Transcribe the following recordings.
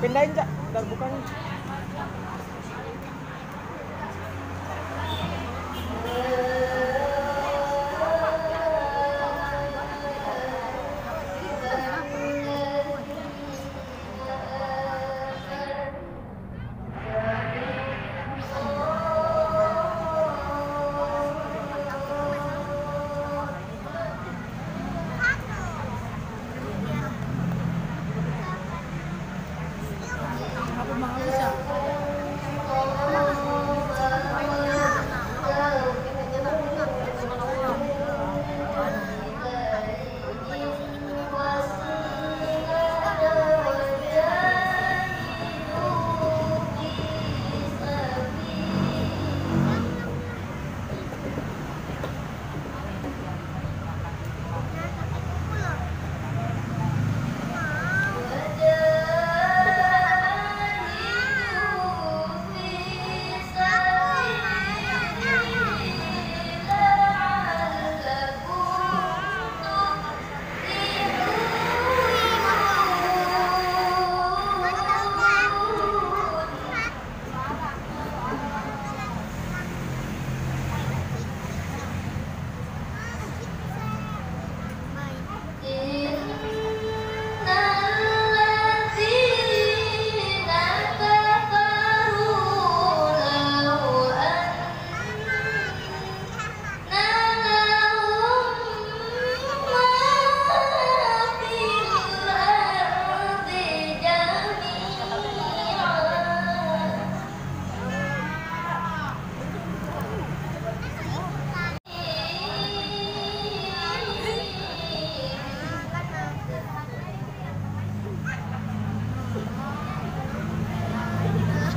pindahin cak dan bukannya Thank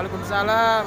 Waalaikumsalam.